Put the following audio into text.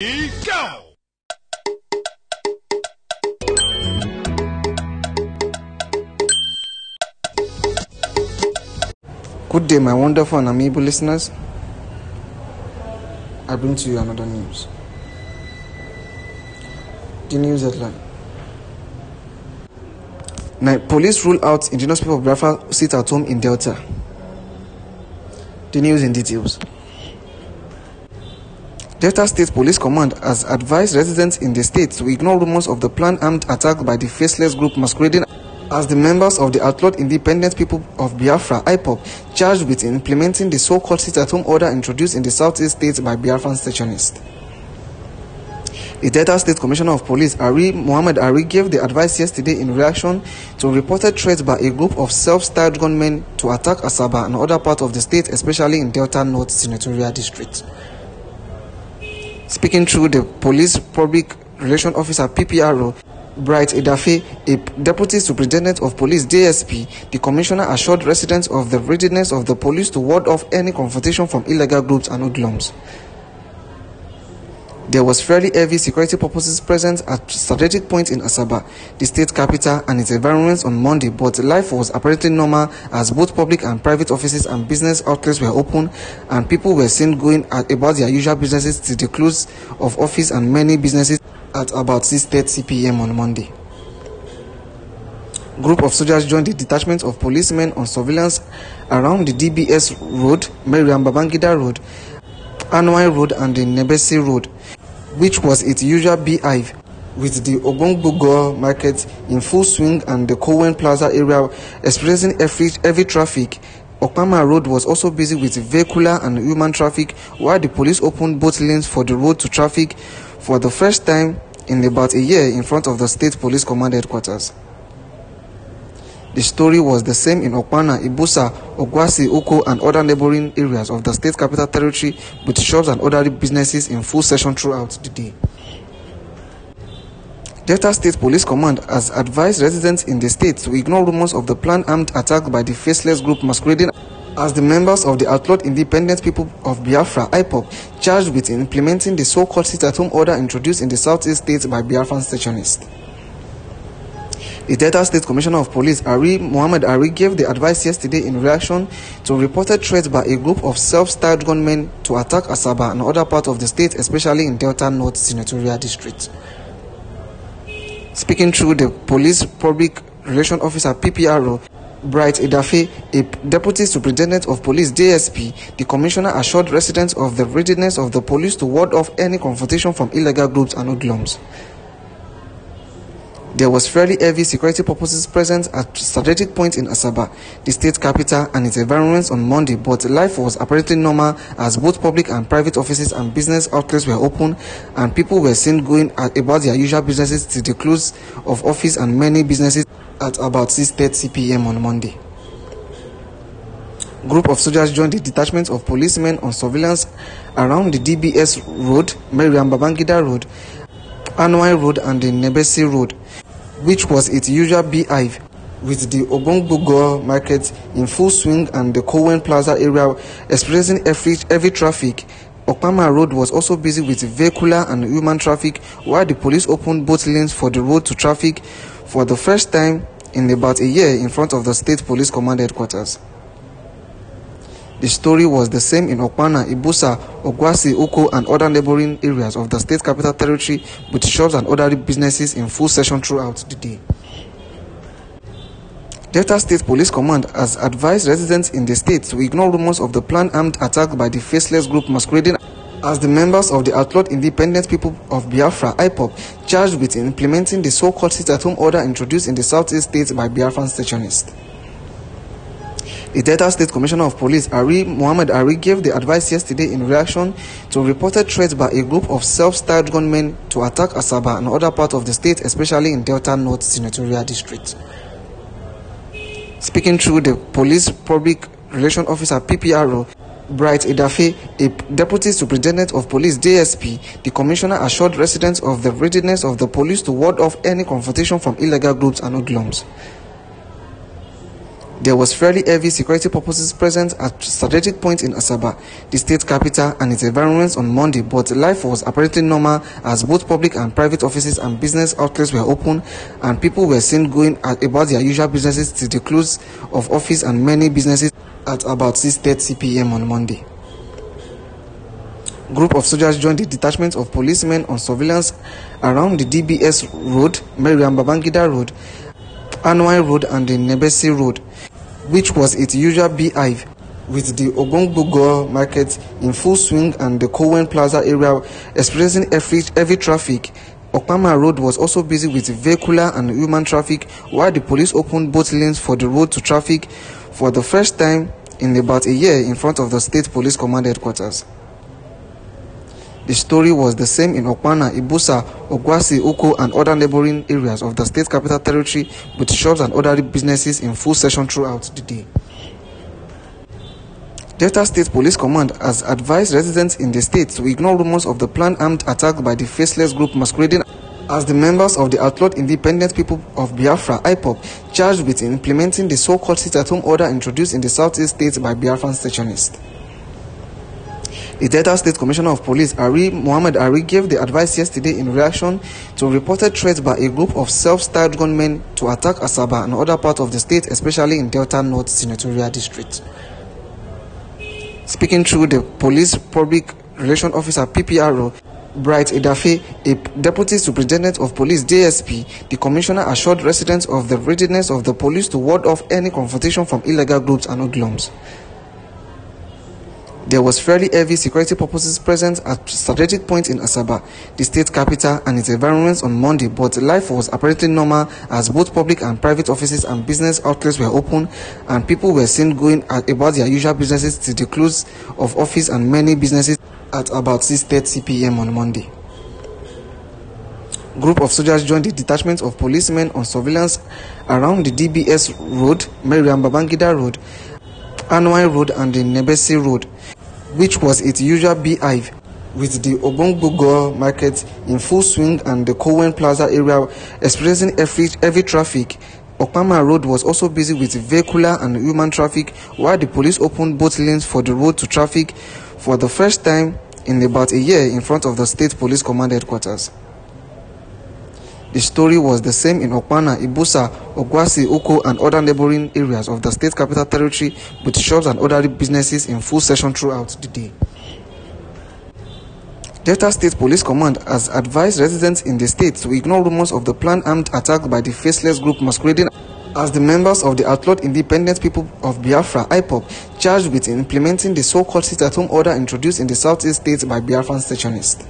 Go! Good day, my wonderful and amiable listeners. I bring to you another news. The news headline. Now, police rule out indigenous people of Biafra sit at home in Delta. The news in details. Delta State Police Command has advised residents in the state to ignore rumors of the planned armed attack by the faceless group masquerading as the members of the outlawed Independent People of Biafra IPOB charged with implementing the so-called sit-at-home order introduced in the southeast states by Biafran secessionists. The Delta State Commissioner of Police, Ari Muhammed Ali, gave the advice yesterday in reaction to reported threats by a group of self-styled gunmen to attack Asaba and other parts of the state, especially in Delta North Senatorial District. Speaking through the Police Public Relations Officer PPRO, Bright Edafe, a Deputy Superintendent of Police DSP, the Commissioner assured residents of the readiness of the police to ward off any confrontation from illegal groups and hoodlums. There was fairly heavy security purposes present at strategic points in Asaba, the state capital, and its environments on Monday, but life was apparently normal as both public and private offices and business outlets were open, and people were seen going about their usual businesses till the close of office and many businesses at about 6:30 p.m. on Monday. Group of soldiers joined the detachment of policemen on surveillance around the DBS Road, Mariam Babangida Road, Anwai Road, and the Nnebisi Road, which was its usual beehive, with the Ogbongbogo market in full swing and the Cowen Plaza area experiencing heavy, heavy traffic. Okpama Road was also busy with vehicular and human traffic, while the police opened both lanes for the road to traffic for the first time in about a year in front of the State Police Command headquarters. The story was the same in Okpanam, Ibusa, Ogwashi, Uku, and other neighboring areas of the state capital territory, with shops and other businesses in full session throughout the day. Delta State Police Command has advised residents in the state to ignore rumors of the planned armed attack by the faceless group masquerading as the members of the outlawed Independent People of Biafra IPOB charged with implementing the so-called sit-at-home order introduced in the southeast states by Biafran secessionists. The Delta State Commissioner of Police, Ari Mohammed Ari, gave the advice yesterday in reaction to reported threats by a group of self-styled gunmen to attack Asaba and other parts of the state, especially in Delta North Senatorial District. Speaking through the Police Public Relations Officer PPRO, Bright Edafe, a Deputy Superintendent of Police DSP, the Commissioner assured residents of the readiness of the police to ward off any confrontation from illegal groups and hoodlums. There was fairly heavy security purposes present at strategic points in Asaba, the state capital, and its environments on Monday, but life was apparently normal as both public and private offices and business outlets were open, and people were seen going about their usual businesses till the close of office and many businesses at about 6:30 p.m. on Monday. Group of soldiers joined the detachment of policemen on surveillance around the DBS Road, Mariam Babangida Road, Anwai Road, and the Nnebisi Road, which was its usual beehive, with the Ogbongbogo market in full swing and the Cowen Plaza area experiencing heavy, heavy traffic. Okpama Road was also busy with vehicular and human traffic, while the police opened both lanes for the road to traffic for the first time in about a year in front of the State Police Command headquarters. The story was the same in Okpanam, Ibusa, Ogwashi, Uku, and other neighboring areas of the state capital territory, with shops and other businesses in full session throughout the day. Delta State Police Command has advised residents in the state to ignore rumors of the planned armed attack by the faceless group masquerading as the members of the outlawed Independent People of Biafra IPOB charged with implementing the so-called sit-at-home order introduced in the southeast states by Biafran secessionists. The Delta State Commissioner of Police, Ari Mohammed Ari, gave the advice yesterday in reaction to reported threats by a group of self-styled gunmen to attack Asaba and other parts of the state, especially in Delta North Senatorial District. Speaking through the Police Public Relations Officer PPRO, Bright Edafe, a Deputy Superintendent of Police DSP, the Commissioner assured residents of the readiness of the police to ward off any confrontation from illegal groups and hoodlums. There was fairly heavy security purposes present at strategic points in Asaba, the state capital, and its environments on Monday, but life was apparently normal as both public and private offices and business outlets were open and people were seen going about their usual businesses till the close of office and many businesses at about 6.30 p.m. on Monday. Group of soldiers joined the detachment of policemen on surveillance around the DBS Road, Mariam Babangida Road, Anwai Road and the Nnebisi Road which was its usual beehive, with the Ogbongbogo market in full swing and the Cowen Plaza area experiencing heavy, heavy traffic. Okpama Road was also busy with vehicular and human traffic while the police opened both lanes for the road to traffic for the first time in about a year in front of the State Police Command headquarters. The story was the same in Okpanam, Ibusa, Ogwashi, Uku, and other neighboring areas of the state capital territory, with shops and other businesses in full session throughout the day. Delta State Police Command has advised residents in the state to ignore rumors of the planned armed attack by the faceless group masquerading as the members of the outlawed independent people of Biafra, IPOB, charged with implementing the so-called sit-at-home order introduced in the southeast states by Biafran secessionists. The Delta State Commissioner of Police, Ari Muhammed Ali, gave the advice yesterday in reaction to reported threats by a group of self-styled gunmen to attack Asaba and other parts of the state, especially in Delta North Senatorial District. Speaking through the Police Public Relation Officer PPRO, Bright Edafe, a Deputy Superintendent of Police DSP, the Commissioner assured residents of the readiness of the police to ward off any confrontation from illegal groups and hoodlums. There was fairly heavy security purposes present at strategic points in Asaba, the state capital, and its environments on Monday, but life was apparently normal as both public and private offices and business outlets were open and people were seen going about their usual businesses till the close of office and many businesses at about 6.30 p.m. on Monday. Group of soldiers joined the detachment of policemen on surveillance around the DBS Road, Mariam Babangida Road, Anwai Road and the Nnebisi Road which was its usual beehive, with the Ogbongbogo market in full swing and the Cowen Plaza area experiencing heavy, heavy traffic. Okpama Road was also busy with vehicular and human traffic while the police opened both lanes for the road to traffic for the first time in about a year in front of the State Police Command headquarters. The story was the same in Okpanam, Ibusa, Ogwashi, Uku, and other neighboring areas of the state capital territory, with shops and other businesses in full session throughout the day. Delta State Police Command has advised residents in the state to ignore rumors of the planned armed attack by the faceless group masquerading as the members of the outlawed independent people of Biafra, IPOB, charged with implementing the so-called sit-at-home order introduced in the southeast states by Biafran secessionists.